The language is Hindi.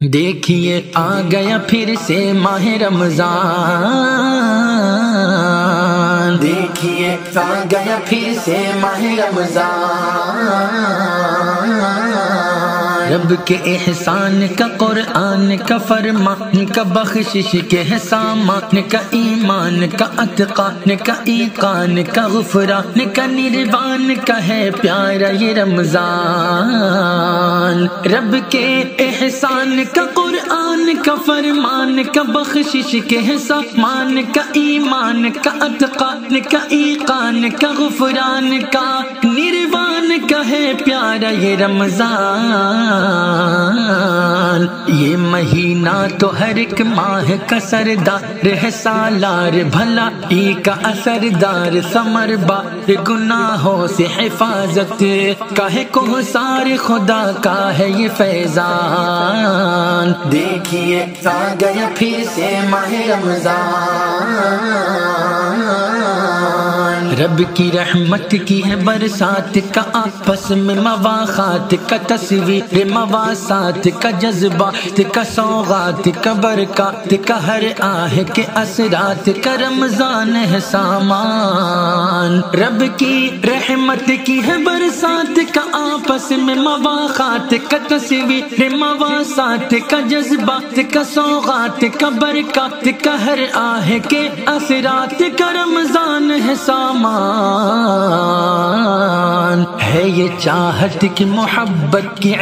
देखिए आ गया फिर से माह रमज़ान। देखिए आ गया फिर से माह रमज़ान। रब के एहसान का कुरान का फरमान का बख्शिश के है सामान का ईमान का अतकान का ईकान का गुफरान का निर्वाण का है प्यारा ये रमज़ान। रब के एहसान का कुरान का फरमान का बख्शिश के है सामान का ईमान का अतकान का ईकान का गुफरान का प्यारा ये रमज़ान। ये महीना तो हर एक माह का सरदार है, सालार भला। ई का असरदार समर बार, गुनाहों से हिफाजत। काहे को सारे खुदा का है ये फैजान। देखिए आ गया फिर से माह रमज़ान। रब की रहमत की है बरसात का आपस में मवाखात का तस्वीर, मवासात का जज्बात का सौगात का बरकत का हर आह के असरात का रमज़ान है सामान। रब की रहमत की है बरसात का आपस में मवाखात का तस्वीर, मवासात का जज्बात का सौगात का बरकत का हर आह के असरात का रमज़ान सामान है ये चाहत की मोहब्बत की